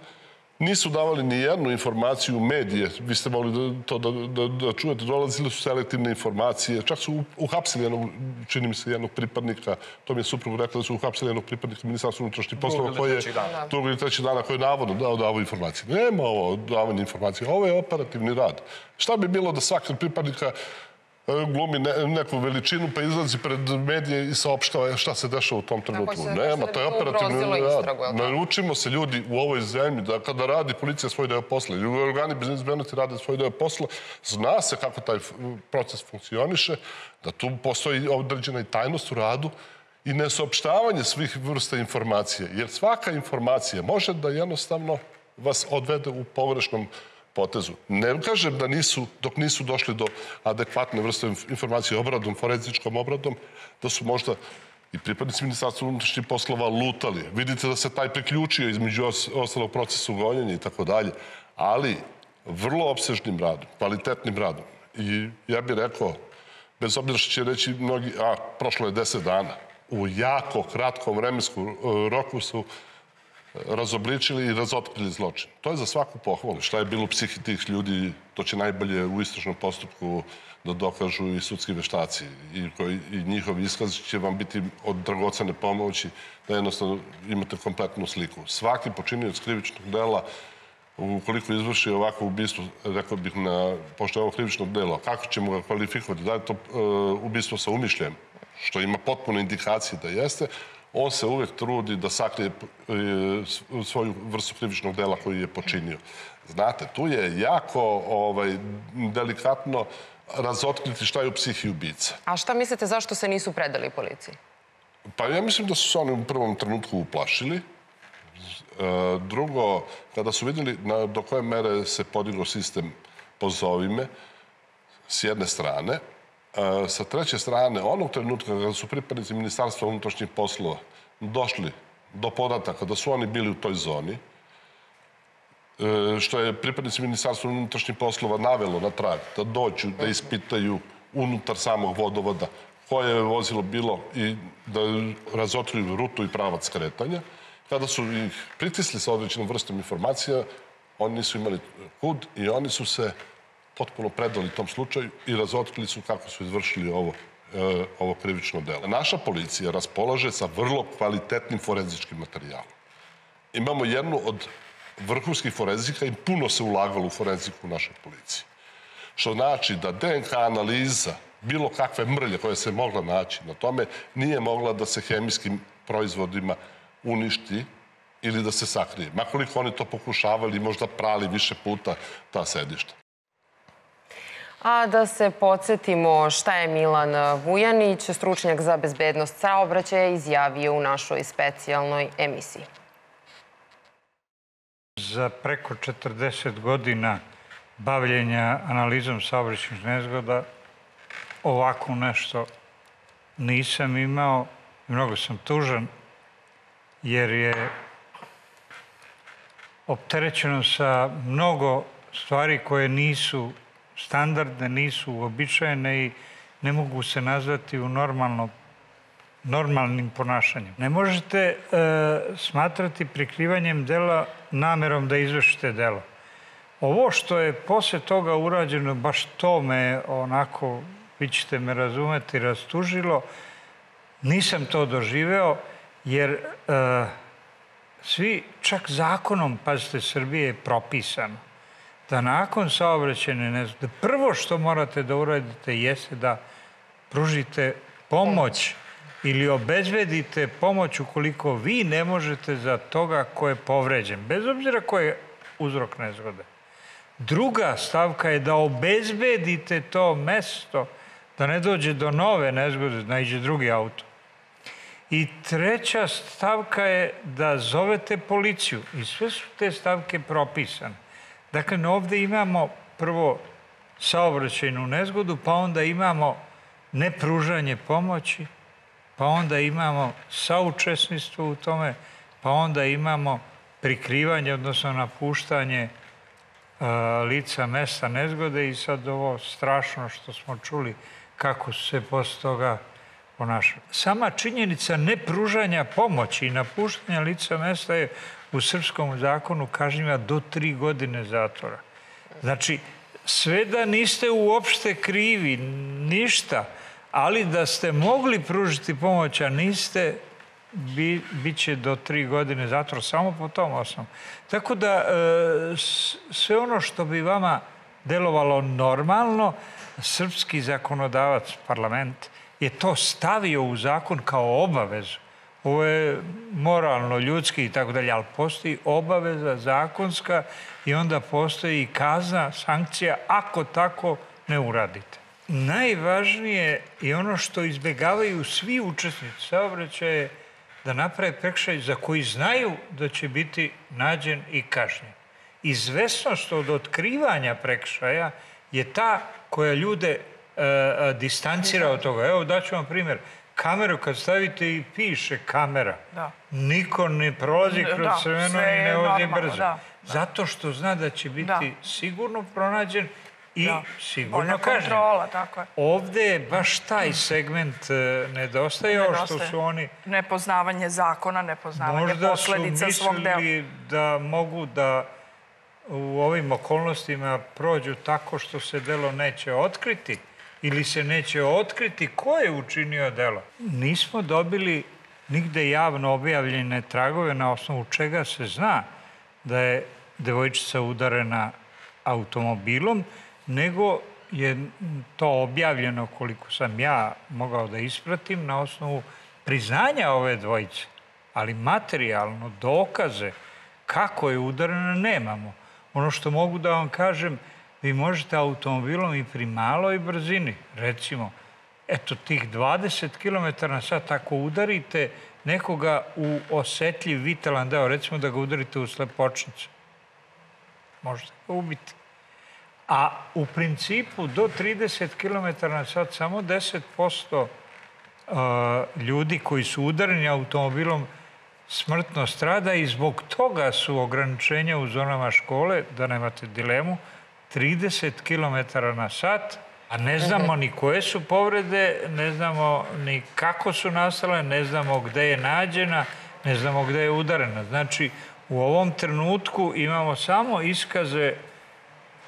nisu davali ni jednu informaciju u medije, vi ste mogli da, to da, da, da čujete, dolazile su selektivne informacije, čak su uhapsili jednog, čini mi se, jednog pripadnika, to mi je suprug rekla da su uhapsili jednog pripadnika ministarstva unutrašnjih poslova koji je drugog ili treći dana koji je navodno dao da ovo informacije. Nema ovo davanje informacije, ovo je operativni rad. Šta bi bilo da svaki pripadnika glumi ne, neku veličinu pa izlazi pred medije i saopštava šta se dešava u tom trenutku. Nema, to je operativni rad. Naručimo se ljudi u ovoj zemlji da kada radi policija svoj deo posla ili organi bezbednosti rade svoj deo posla, zna se kako taj proces funkcioniše, da tu postoji određena i tajnost u radu i nesaopštavanje svih vrsta informacije. Jer svaka informacija može da jednostavno vas odvede u pogrešnom potezu. Ne kažem da nisu, dok nisu došli do adekvatne vrste informacije obradom, forenzičkom obradom, da su možda i pripadnici Ministarstva unutrašnjih poslova lutali. Vidite da se taj priključio između ostalog procesu gonjenja i tako dalje, ali vrlo obsežnim radom, kvalitetnim radom. I ja bih rekao, bez obzira što će reći mnogi, a prošlo je deset dana, u jako kratkom vremenskom e, roku su razobličili i razotkrili zločin. To je za svaku pohvalu. Šta je bilo u psihi tih ljudi, to će najbolje u istražnom postupku da dokažu i sudski veštaci i, koji, i njihov iskaz će vam biti od dragocene pomoći da jednostavno imate kompletnu sliku. Svaki počinioc krivičnog dela ukoliko izvrši ovako ubistvo, rekao bih, na, pošto je ovo krivično delo, kako ćemo ga kvalifikovati? Da je to uh, ubistvo sa umišljem, što ima potpuno indikacije da jeste, on se uvek trudi da sakrije e, svoju vrstu krivičnog dela koju je počinio. Znate, tu je jako ovaj, delikatno razotkriti šta je u psihi ubica. A šta mislite zašto se nisu predali policiji? Pa ja mislim da su se oni u prvom trenutku uplašili. E, drugo, kada su vidjeli na, do koje mere se podigao sistem pozovime, s jedne strane, sa treće strane, onog trenutka kada su pripadnici Ministarstva unutrašnjih poslova došli do podataka da su oni bili u toj zoni, e, što je pripadnici Ministarstva unutrašnjih poslova navelo na trag, da dođu, da ispitaju unutar samog vodovoda koje je vozilo bilo i da razotkriju rutu i pravac kretanja. Kada su ih pritisli sa određenom vrstom informacija, oni nisu imali kud i oni su se potpuno predali tom slučaju i razotkrili su kako su izvršili ovo e, ovo krivično delo. Naša policija raspolaže sa vrlo kvalitetnim forenzičkim materijalom. Imamo jednu od vrhunskih forenzika i puno se ulagalo u forenziku u našoj policiji. Što znači da DNK analiza bilo kakve mrlje koje se mogla naći na tome nije mogla da se hemijskim proizvodima uništi ili da se sakrije. Makoliko oni to pokušavali, možda prali više puta ta sedišta. A da se podsjetimo šta je Milan Vujanić, stručnjak za bezbednost saobraćaja, izjavio u našoj specijalnoj emisiji. Za preko 40 godina bavljenja analizom saobraćajnih nezgoda ovako nešto nisam imao i mnogo sam tužan jer je opterećeno sa mnogo stvari koje nisu standardne, nisu uobičajene i ne mogu se nazvati u normalno, normalnim ponašanjem. Ne možete e, smatrati prikrivanjem dela namerom da izvršite delo. Ovo što je posle toga urađeno, baš to me onako, vi ćete me razumeti, rastužilo. Nisam to doživeo, jer e, svi, čak zakonom, pazite, Srbije je propisano da nakon saobraćene nezgode, prvo što morate da uradite jeste da pružite pomoć ili obezbedite pomoć ukoliko vi ne možete za toga ko je povređen, bez obzira ko je uzrok nezgode. Druga stavka je da obezbedite to mesto, da ne dođe do nove nezgode, da iđe drugi auto. I treća stavka je da zovete policiju. I sve su te stavke propisane. Dakle, ovde imamo prvo saobraćajnu nezgodu, pa onda imamo nepružanje pomoći, pa onda imamo saučesnistvo u tome, pa onda imamo prikrivanje, odnosno napuštanje lica mesta nezgode i sad ovo strašno što smo čuli kako su se posle toga ponašali. Sama činjenica nepružanja pomoći i napuštanja lica mesta je u srpskom zakonu kažnjiva do tri godine zatvora. Znači, sve da niste uopšte krivi, ništa, ali da ste mogli pružiti pomoć, a niste, bi, bit će do tri godine zatvora, samo po tom osnovu. Tako da, e, sve ono što bi vama delovalo normalno, srpski zakonodavac, parlament, je to stavio u zakon kao obavezu. Ovo je moralno, ljudski i tako dalje, ali postoji obaveza zakonska i onda postoji kazna, sankcija, ako tako ne uradite. Najvažnije je ono što izbegavaju svi učesnici saobraćaja da naprave prekšaj za koji znaju da će biti nađen i kažnjen. Izvesnost od otkrivanja prekšaja je ta koja ljude e, e, distancira od toga. Evo, daću vam primjer. Kameru kad stavite i piše kamera, Da. niko ne prolazi kroz Da, crveno sve i ne je vozi normalno, brzo. da, Zato što zna da će biti Da. sigurno pronađen i sigurno kontrola, tako je. Ovde je baš taj segment e, nedostaje, ovo što su oni Nepoznavanje zakona, nepoznavanje možda su posledica svog dela. mislili da mogu da u ovim okolnostima prođu tako što se delo neće otkriti ili se neće otkriti ko je učinio delo. Nismo dobili nigde javno objavljene tragove na osnovu čega se zna da je devojčica udarena automobilom, nego je to objavljeno koliko sam ja mogao da ispratim na osnovu priznanja ove dvojice. Ali materijalno, dokaze kako je udarena nemamo. Ono što mogu da vam kažem, vi možete automobilom i pri maloj brzini, recimo, eto tih 20 km na sat, ako udarite nekoga u osetljiv vitalan deo, recimo da ga udarite u slepočnicu, možete ga ubiti. A u principu do 30 km na sat samo 10% uh, ljudi koji su udareni automobilom smrtno strada i zbog toga su ograničenja u zonama škole, da nemate dilemu, 30 km na sat, a ne znamo ni koje su povrede, ne znamo ni kako su nastale, ne znamo gde je nađena, ne znamo gde je udarena. Znači, u ovom trenutku imamo samo iskaze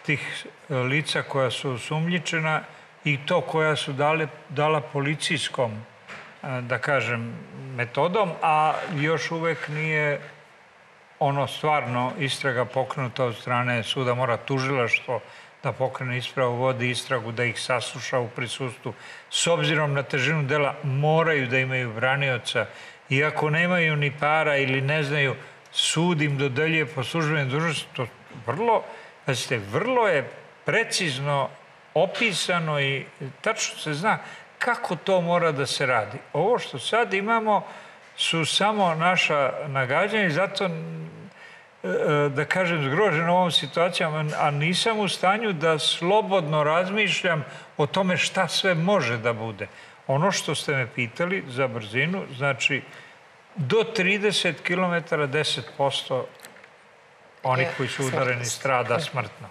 tih e, lica koja su osumnjičena i to koja su dale, dala policijskom, e, da kažem, metodom, a još uvek nije ono stvarno istraga pokrenuta od strane suda, mora tužilaštvo da pokrene ispravu, vodi istragu, da ih sasluša u prisustvu. S obzirom na težinu dela moraju da imaju branioca i ako nemaju ni para ili ne znaju, sud im dodeljuje po službenim dužnosti. To vrlo, pazite, vrlo je precizno opisano i tačno se zna kako to mora da se radi. Ovo što sad imamo su samo naša nagađanja i zato da kažem, zgrožen ovom situacijom, a nisam u stanju da slobodno razmišljam o tome šta sve može da bude. Ono što ste me pitali za brzinu, znači do 30 km 10% onih koji su udareni strada smrtno.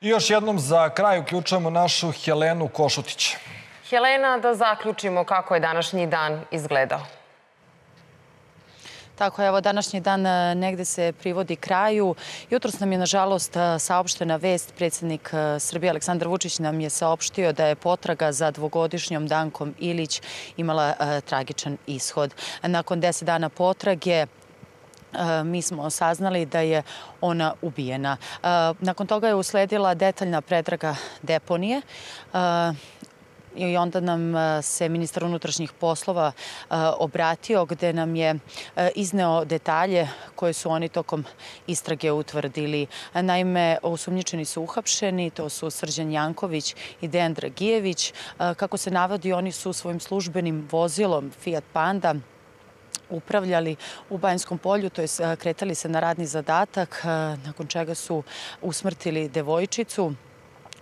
I još jednom za kraj uključujemo našu Helenu Košutić. Helena, da zaključimo kako je današnji dan izgledao. Tako, evo, današnji dan e, negde se privodi kraju. Jutros nam je, nažalost, e, saopštena vest. Predsednik e, Srbije Aleksandar Vučić nam je saopštio da je potraga za dvogodišnjom Dankom Ilić imala tragičan ishod. Nakon deset dana potrage, mi smo saznali da je ona ubijena. Nakon toga je usledila detaljna pretraga deponije i onda nam se ministar unutrašnjih poslova obratio gde nam je izneo detalje koje su oni tokom istrage utvrdili. Naime, osumnjičeni su uhapšeni, to su Srđan Janković i Dejan Dragijević. Kako se navodi, oni su svojim službenim vozilom Fiat Panda upravljali u Banjskom polju, to je kretali se na radni zadatak, nakon čega su usmrtili devojčicu.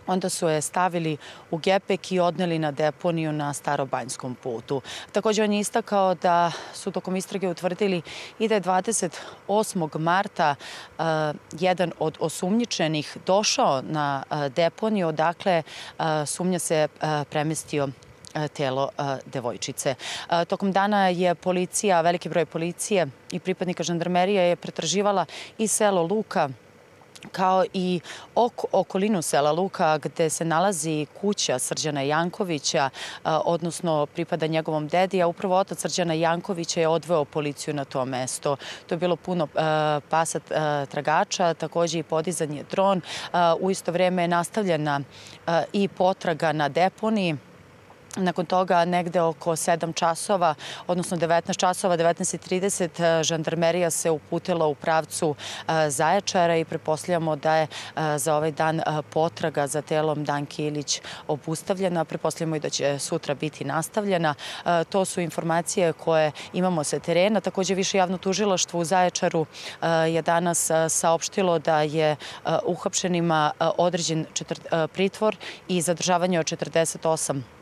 Onda su je stavili u gepek i odneli na deponiju na Starobanjskom putu. Takođe on je istakao da su tokom istrage utvrdili i da je 28. marta uh, jedan od osumnjičenih došao na uh, deponiju, odakle uh, sumnja se premestio telo devojčice. Tokom dana je policija, veliki broj policije i pripadnika žandarmerije je pretraživala i selo Luka, kao i ok, okolinu sela Luka gde se nalazi kuća Srđana Jankovića, odnosno pripada njegovom dedi, a upravo otac Srđana Jankovića je odveo policiju na to mesto. To je bilo puno pasa tragača, takođe i podizanje dron. U isto vreme je nastavljena i potraga na deponiji Nakon toga negde oko 7 časova, odnosno 19 časova, 19.30, žandarmerija se uputila u pravcu Zaječara i preposlijamo da je za ovaj dan potraga za telom Danki Ilić obustavljena. Preposlijamo i da će sutra biti nastavljena. To su informacije koje imamo sa terena. Takođe, više javno tužilaštvo u Zaječaru je danas saopštilo da je uhapšenima određen pritvor i zadržavanje od 48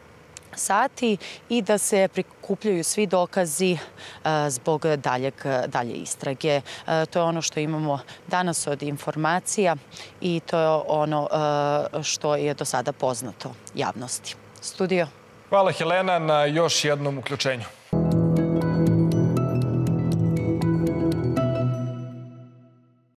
sati i da se prikupljaju svi dokazi zbog daljeg, dalje istrage. To je ono što imamo danas od informacija i to je ono što je do sada poznato javnosti. Studio. Hvala Helena na još jednom uključenju.